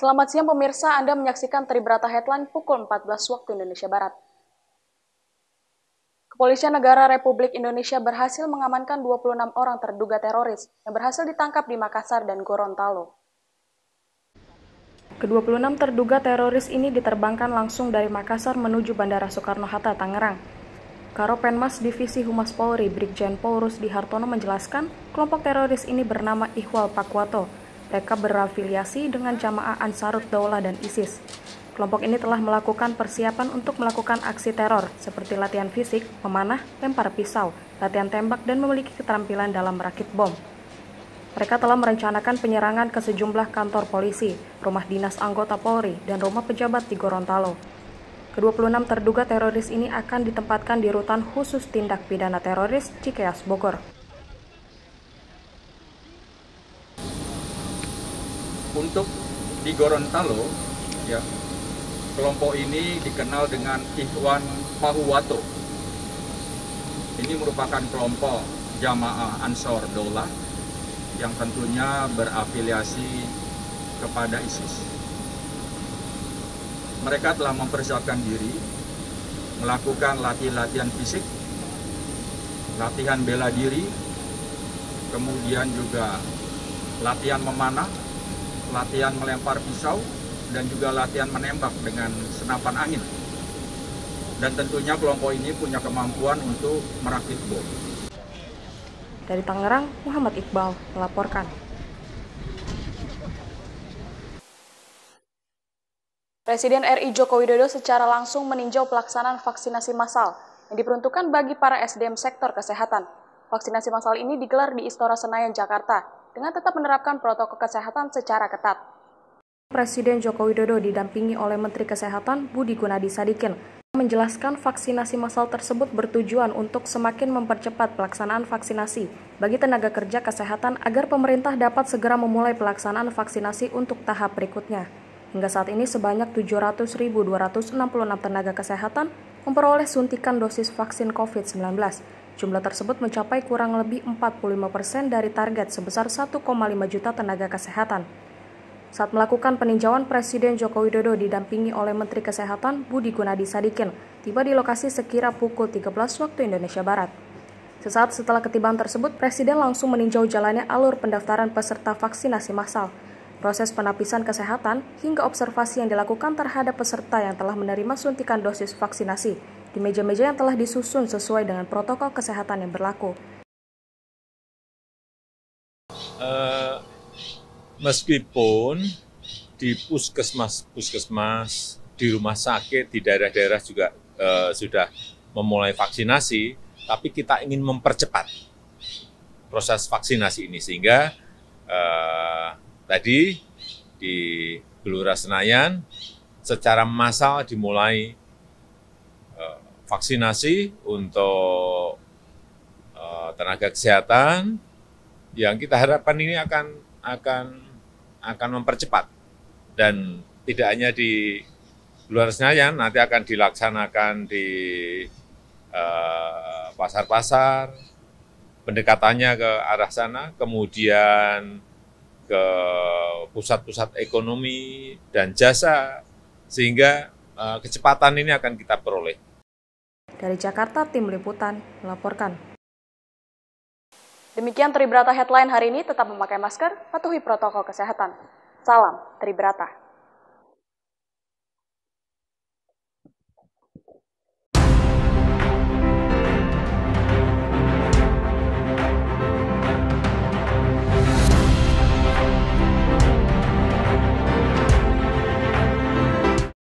Selamat siang pemirsa, Anda menyaksikan Tribrata Headline pukul 14 waktu Indonesia Barat. Kepolisian Negara Republik Indonesia berhasil mengamankan 26 orang terduga teroris yang berhasil ditangkap di Makassar dan Gorontalo. Ke-26 terduga teroris ini diterbangkan langsung dari Makassar menuju Bandara Soekarno-Hatta, Tangerang. Karopenmas Divisi Humas Polri Brigjen Paul Rusdi Hartono menjelaskan, kelompok teroris ini bernama Ikhwal Pakwato mereka berafiliasi dengan jamaah Ansarut Daulah dan ISIS. Kelompok ini telah melakukan persiapan untuk melakukan aksi teror seperti latihan fisik, memanah, lempar pisau, latihan tembak, dan memiliki keterampilan dalam merakit bom. Mereka telah merencanakan penyerangan ke sejumlah kantor polisi, rumah dinas anggota Polri, dan rumah pejabat di Gorontalo. Ke-26 terduga teroris ini akan ditempatkan di rutan khusus tindak pidana teroris Cikeas Bogor. Untuk di Gorontalo ya kelompok ini dikenal dengan Ikhwan Pahuwato. Ini merupakan kelompok jamaah Ansor Dola yang tentunya berafiliasi kepada ISIS. Mereka telah mempersiapkan diri melakukan latihan-latihan fisik latihan bela diri kemudian juga latihan memanah latihan melempar pisau, dan juga latihan menembak dengan senapan angin. Dan tentunya kelompok ini punya kemampuan untuk merakit bom. Dari Tangerang, Muhammad Iqbal melaporkan. Presiden RI Joko Widodo secara langsung meninjau pelaksanaan vaksinasi massal yang diperuntukkan bagi para SDM sektor kesehatan. Vaksinasi massal ini digelar di Istora Senayan, Jakarta dengan tetap menerapkan protokol kesehatan secara ketat. Presiden Joko Widodo didampingi oleh Menteri Kesehatan Budi Gunadi Sadikin menjelaskan vaksinasi massal tersebut bertujuan untuk semakin mempercepat pelaksanaan vaksinasi bagi tenaga kerja kesehatan agar pemerintah dapat segera memulai pelaksanaan vaksinasi untuk tahap berikutnya. Hingga saat ini sebanyak 700.266 tenaga kesehatan memperoleh suntikan dosis vaksin COVID-19 Jumlah tersebut mencapai kurang lebih 45 persen dari target sebesar 1,5 juta tenaga kesehatan. Saat melakukan peninjauan, Presiden Joko Widodo didampingi oleh Menteri Kesehatan Budi Gunadi Sadikin tiba di lokasi sekira pukul 13 waktu Indonesia Barat. Sesaat setelah ketibaan tersebut, Presiden langsung meninjau jalannya alur pendaftaran peserta vaksinasi massal, proses penapisan kesehatan, hingga observasi yang dilakukan terhadap peserta yang telah menerima suntikan dosis vaksinasi di meja-meja yang telah disusun sesuai dengan protokol kesehatan yang berlaku. Uh, meskipun di puskesmas-puskesmas, di rumah sakit, di daerah-daerah juga uh, sudah memulai vaksinasi, tapi kita ingin mempercepat proses vaksinasi ini sehingga uh, tadi di Gelora Senayan secara massal dimulai vaksinasi untuk uh, tenaga kesehatan yang kita harapkan ini akan akan akan mempercepat dan tidak hanya di luar Senayan nanti akan dilaksanakan di eh, pasar-pasar pendekatannya ke arah sana kemudian ke pusat-pusat ekonomi dan jasa sehingga uh, kecepatan ini akan kita peroleh. Dari Jakarta, Tim Liputan melaporkan. Demikian Tribrata Headline hari ini, tetap memakai masker, patuhi protokol kesehatan. Salam Tribrata.